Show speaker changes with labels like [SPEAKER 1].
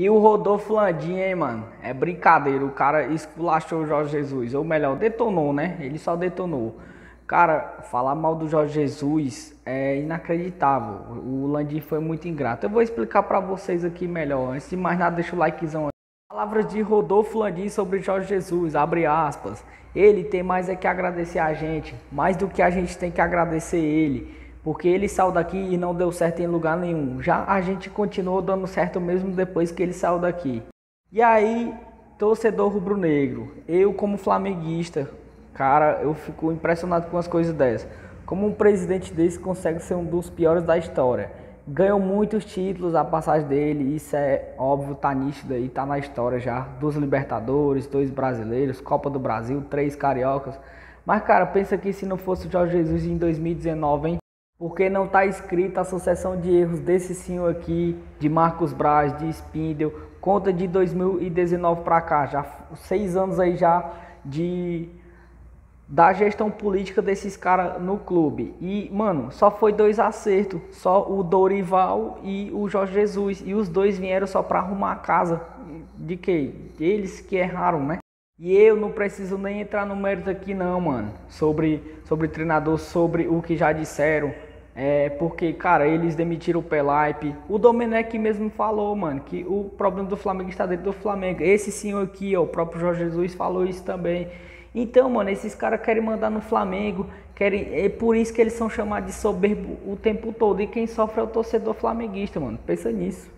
[SPEAKER 1] E o Rodolfo Landim, hein, mano? É brincadeira. O cara esculachou o Jorge Jesus. Ou melhor, detonou, né? Ele só detonou. Cara, falar mal do Jorge Jesus é inacreditável. O Landim foi muito ingrato. Eu vou explicar para vocês aqui melhor. Antes de mais nada, deixa o likezão aí. Palavras de Rodolfo Landim sobre Jorge Jesus, abre aspas. Ele tem mais é que agradecer a gente, mais do que a gente tem que agradecer ele porque ele saiu daqui e não deu certo em lugar nenhum. Já a gente continuou dando certo mesmo depois que ele saiu daqui. E aí, torcedor rubro-negro, eu como flamenguista, cara, eu fico impressionado com as coisas dessas. Como um presidente desse consegue ser um dos piores da história. Ganhou muitos títulos a passagem dele, isso é óbvio, tá nítido aí, tá na história já. Dos Libertadores, dois brasileiros, Copa do Brasil, três cariocas. Mas, cara, pensa que se não fosse o Jorge Jesus em 2019, hein? Porque não está escrita a sucessão de erros desse senhor aqui, de Marcos Braz, de Spindel, conta de 2019 para cá, já seis anos aí já de da gestão política desses caras no clube. E, mano, só foi dois acertos, só o Dorival e o Jorge Jesus, e os dois vieram só para arrumar a casa de que eles que erraram, né? E eu não preciso nem entrar no mérito aqui não, mano, sobre sobre treinador, sobre o que já disseram é porque, cara, eles demitiram o Pelaipe. O Domenech mesmo falou, mano, que o problema do Flamengo está dentro do Flamengo. Esse senhor aqui, ó, o próprio Jorge Jesus falou isso também. Então, mano, esses caras querem mandar no Flamengo, querem, é por isso que eles são chamados de soberbo o tempo todo. E quem sofre é o torcedor flamenguista, mano. Pensa nisso.